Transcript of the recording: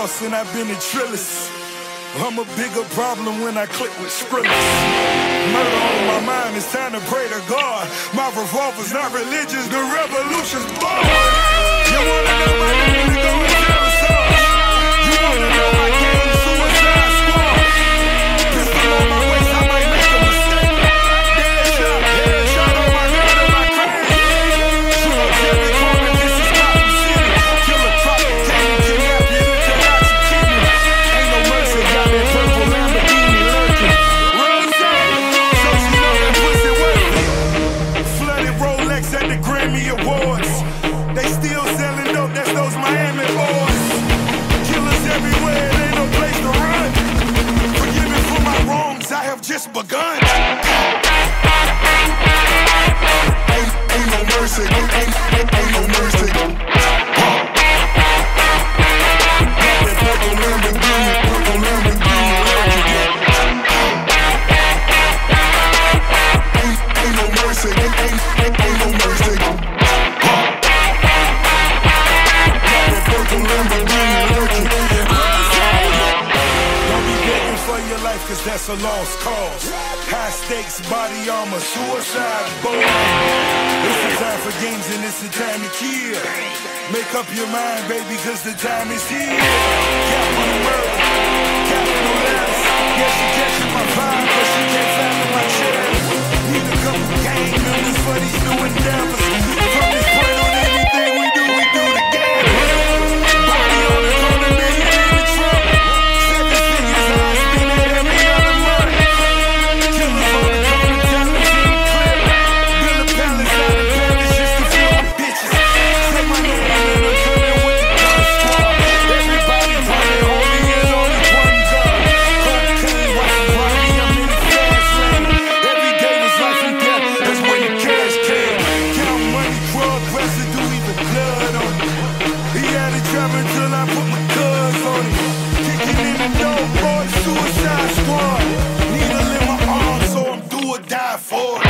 lost and I've been a Trillis. I'm a bigger problem when I click with Skrillex. Murder on my mind, it's time to pray to God. My revolver's not religious, the revolution's born. You wanna just begun. Ain't, ain't no mercy, ain't, ain't, ain't no mercy. Cause that's a lost cause. High stakes, body armor, suicide, boy. It's the time for games and it's the time to kill. Make up your mind, baby, cause the time is here. Capital murder, capital letters. Yeah, she catching my vibe, but she can't driving till I put my cuz on it. Kicking in the door, boy, suicide squad. Needle in my arm, so I'm do or die for it.